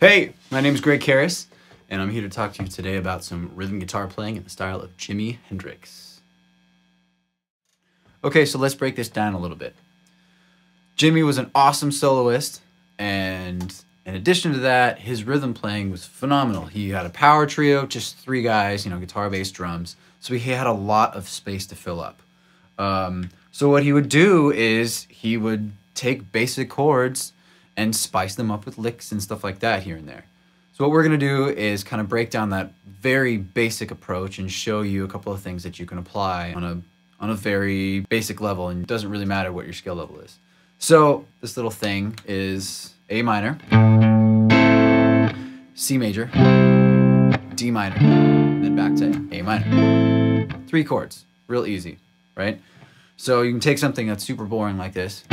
Hey, my name is Greg Karas, and I'm here to talk to you today about some rhythm guitar playing in the style of Jimi Hendrix. Okay, so let's break this down a little bit. Jimi was an awesome soloist, and in addition to that, his rhythm playing was phenomenal. He had a power trio, just three guys, you know, guitar, bass, drums, so he had a lot of space to fill up. Um, so what he would do is he would take basic chords and spice them up with licks and stuff like that here and there. So what we're to do is kind of break down that very basic approach and show you a couple of things that you can apply on a on a very basic level and it doesn't really matter what your skill level is. So this little thing is A minor, C major, D minor, and then back to A minor. Three chords, real easy, right? So you can take something that's super boring like this.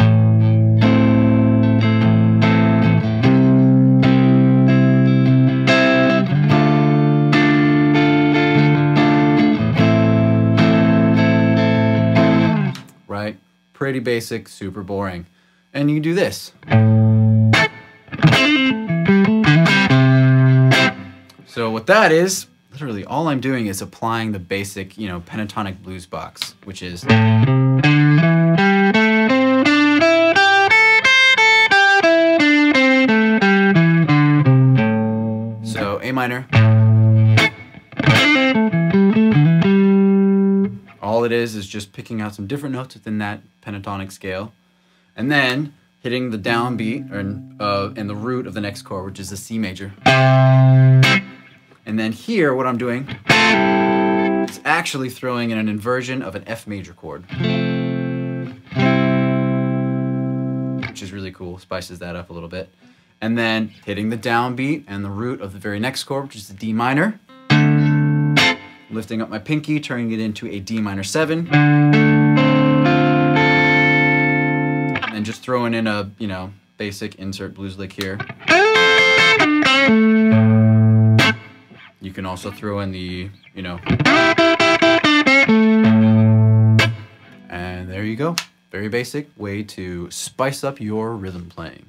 Right? Pretty basic, super boring. And you do this. So what that is, literally all I'm doing is applying the basic, you know, pentatonic blues box, which is So A minor. It is is just picking out some different notes within that pentatonic scale, and then hitting the downbeat or uh, and the root of the next chord, which is the C major. And then here, what I'm doing is actually throwing in an inversion of an F major chord, which is really cool. Spices that up a little bit. And then hitting the downbeat and the root of the very next chord, which is the D minor lifting up my pinky, turning it into a D minor 7. And just throwing in a, you know, basic insert blues lick here. You can also throw in the, you know. And there you go. Very basic way to spice up your rhythm playing.